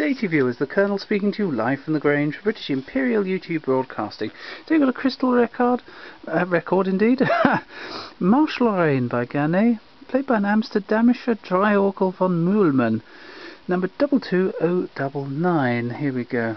day to viewers, the Colonel speaking to you live from the Grange for British Imperial YouTube Broadcasting. Today we've got a crystal record, uh, record indeed, Marche Lorraine by Ganne, played by an Amsterdamischer Draaiorgel von Mühlmann, number 22099. Here we go.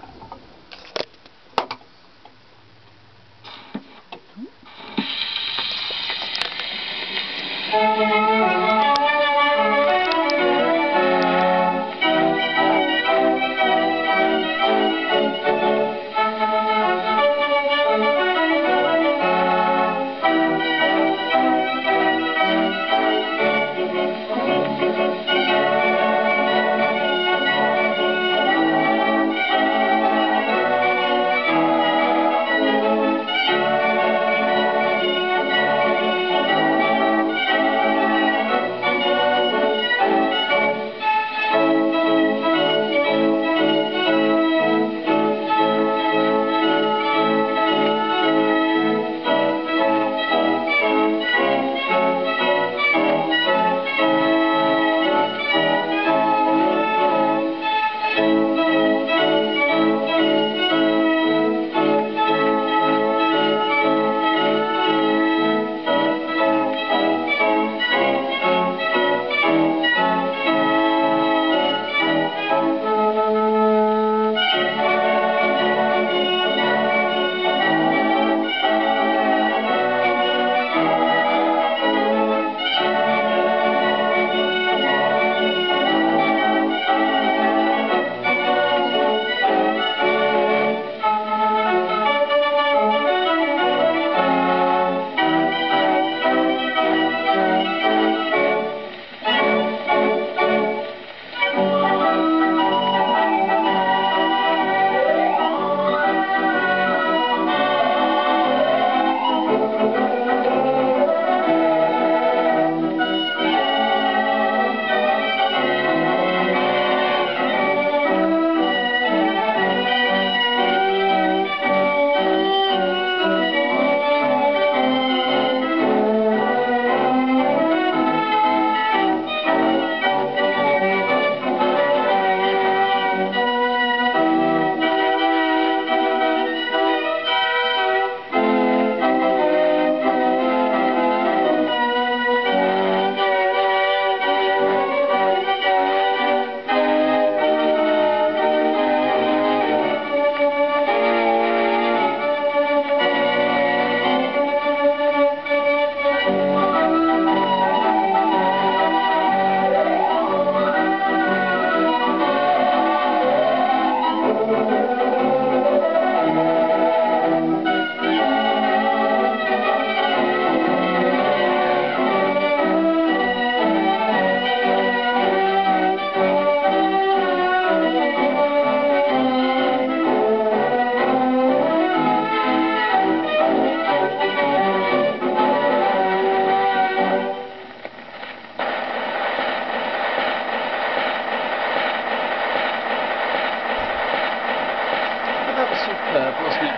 Superb, wasn't it,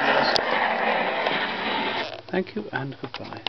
Thank you and goodbye.